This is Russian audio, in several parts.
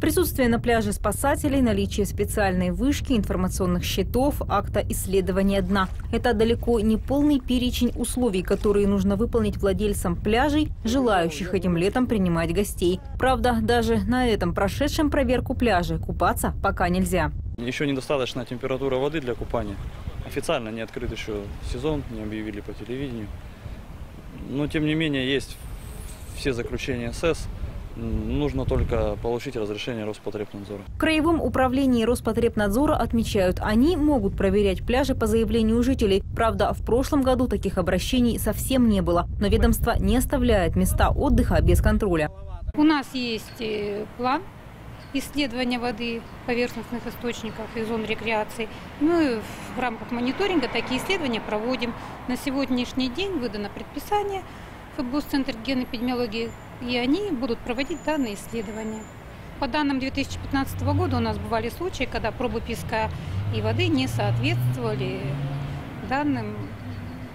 Присутствие на пляже спасателей, наличие специальной вышки, информационных щитов, акта исследования дна. Это далеко не полный перечень условий, которые нужно выполнить владельцам пляжей, желающих этим летом принимать гостей. Правда, даже на этом прошедшем проверку пляжа купаться пока нельзя. Еще недостаточная температура воды для купания. Официально не открыт еще сезон, не объявили по телевидению. Но тем не менее есть все заключения СЭС. Нужно только получить разрешение Роспотребнадзора. В Краевом управлении Роспотребнадзора отмечают, они могут проверять пляжи по заявлению жителей. Правда, в прошлом году таких обращений совсем не было. Но ведомство не оставляет места отдыха без контроля. У нас есть э, план исследования воды в поверхностных источниках и зон рекреации. Мы в рамках мониторинга такие исследования проводим. На сегодняшний день выдано предписание ФБУС Центр генэпидемиологии, и они будут проводить данные исследования. По данным 2015 года у нас бывали случаи, когда пробы песка и воды не соответствовали данным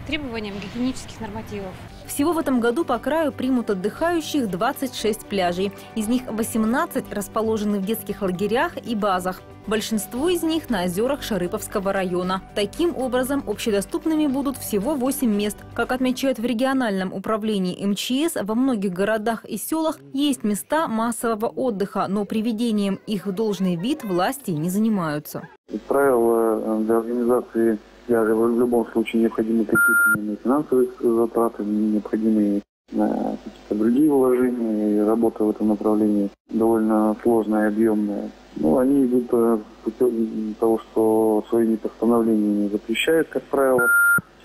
требованиям гигиенических нормативов. Всего в этом году по краю примут отдыхающих 26 пляжей. Из них 18 расположены в детских лагерях и базах. Большинство из них на озерах Шарыповского района. Таким образом, общедоступными будут всего 8 мест. Как отмечают в региональном управлении МЧС, во многих городах и селах есть места массового отдыха, но приведением их в должный вид власти не занимаются. Как правило, э, для организации пляжа в любом случае необходимы какие-то финансовые затраты, необходимые э, какие-то другие вложения, и работа в этом направлении довольно сложная объемная. Ну, они идут э, путем того, что своими постановлениями запрещают, как правило,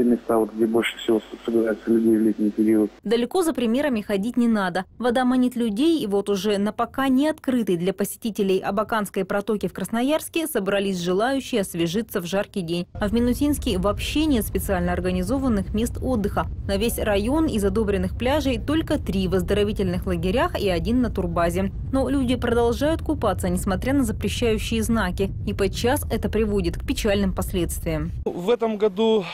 те места, вот, где больше всего собираются людей в летний период. Далеко за примерами ходить не надо. Вода манит людей, и вот уже на пока не открытой для посетителей Абаканской протоки в Красноярске собрались желающие освежиться в жаркий день. А в Минусинске вообще нет специально организованных мест отдыха. На весь район из одобренных пляжей только три в оздоровительных лагерях и один на турбазе. Но люди продолжают купаться, несмотря на запрещающие знаки. И подчас это приводит к печальным последствиям. В этом году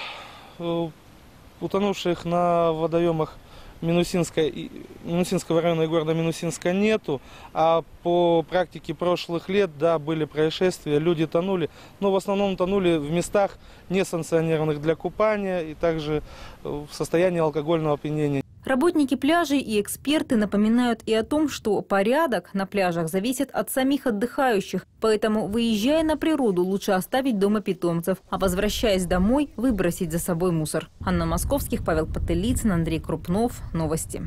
утонувших на водоемах Минусинской, и- Минусинского района и города Минусинска нету, а по практике прошлых лет, да, были происшествия, люди тонули, но в основном тонули в местах несанкционированных для купания и также э, в состоянии алкогольного опьянения. Работники пляжей и эксперты напоминают и о том, что порядок на пляжах зависит от самих отдыхающих. Поэтому, выезжая на природу, лучше оставить дома питомцев, а возвращаясь домой, выбросить за собой мусор. Анна Московских, Павел Потылицын, Андрей Крупнов. Новости.